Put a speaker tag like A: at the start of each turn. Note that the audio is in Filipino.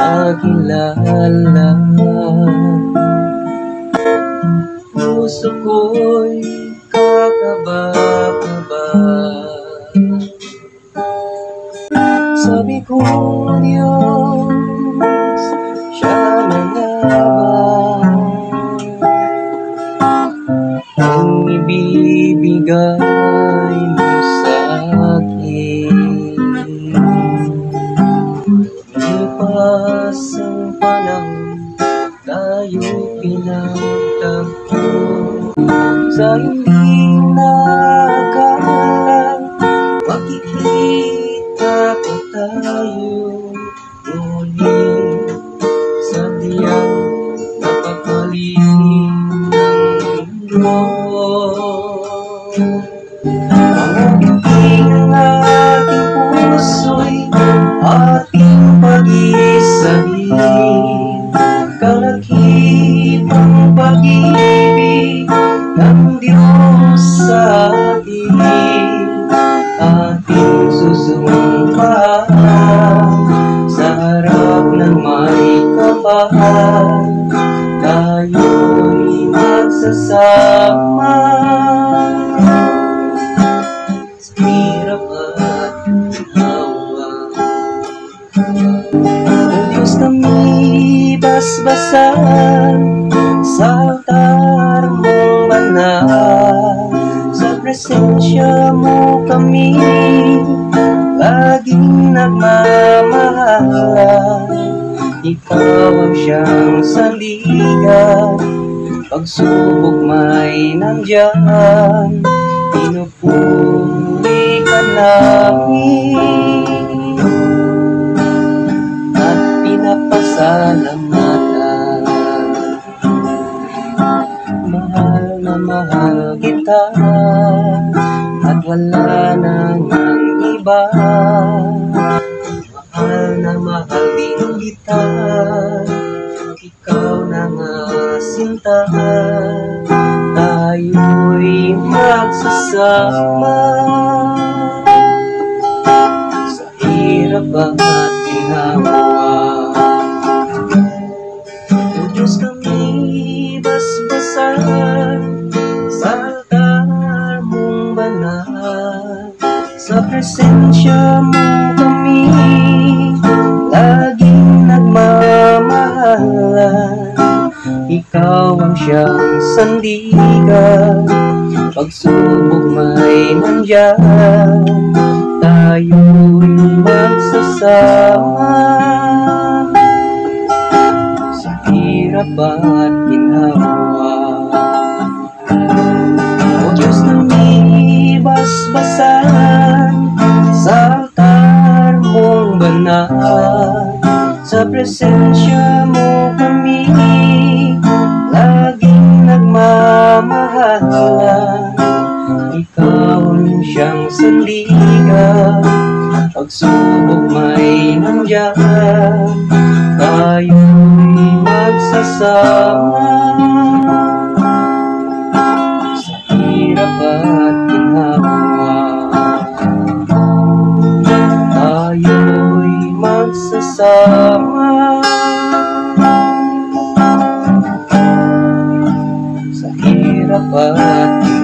A: nakilala Puso ko'y kakaba-kaba Sabi ko niya Sa hindi nakakala makikita pa tayo. Ngunit sadyang napakaliit ng mundo Ang ating ng ating puso'y ating Tayo'y magsasama. Sa hirap at O Diyos kami basbasan sa altar mong banal Sa presensya mo kami laging nagmamahalan Ikaw ang siyang sandigan Pagsubok may nandyan. Pinupuri ka namin. At pinapasalamatan. Mahal na mahal kita. At wala nang ang iba kita Ikaw na nga sinta Tayo'y magsasama. Sa hirap at ginawa O Diyos kami basbasan Sa altar mong banal. Sa presensya mo kami Ikaw ang siyang sandigan. Pagsubok may nandyan. Tayo'y magsasama. Sa hirap at ginawa O Diyos na may basbasan Sa altar mong banal Sa presensya mo Ang siyang sandigan Pagsubok may nandyan. Tayo'y magsasama. Sa hirap at ginawa Tayo'y magsasama. Sa hirap at ginawa